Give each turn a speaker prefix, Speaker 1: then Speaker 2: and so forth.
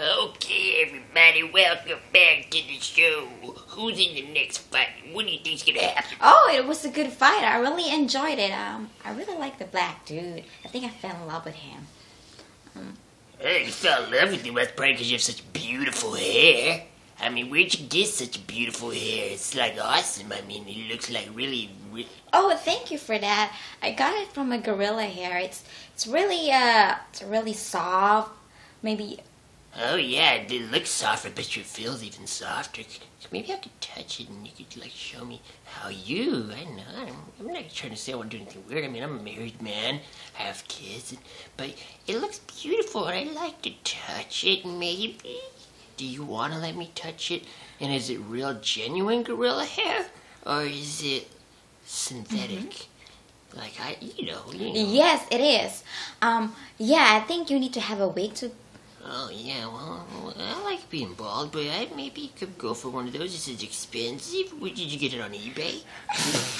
Speaker 1: Okay, everybody, welcome back to the show. Who's in the next fight? What do you think's gonna happen?
Speaker 2: Oh, it was a good fight. I really enjoyed it. Um, I really like the black dude. I think I fell in love with him.
Speaker 1: Hey, you fell in love with him. That's probably because you have such beautiful hair. I mean, where'd you get such beautiful hair? It's like awesome. I mean, it looks like really, re-
Speaker 2: Oh, thank you for that. I got it from a gorilla hair. It's it's really uh it's really soft. Maybe
Speaker 1: Oh yeah, it looks softer, but it feels even softer. Maybe I could touch it and you could like show me how you. I know. I'm, I'm not trying to say I want to do anything weird. I mean, I'm a married man. I have kids, but it looks beautiful, and I'd like to touch it. Maybe. Do you want to let me touch it? And is it real, genuine gorilla hair, or is it synthetic? Like I, you know, you know.
Speaker 2: yes, it is. Um, yeah, I think you need to have a wig to.
Speaker 1: Oh yeah, well, I like being bald, but I maybe could go for one of those. This is expensive. Did you get it on eBay?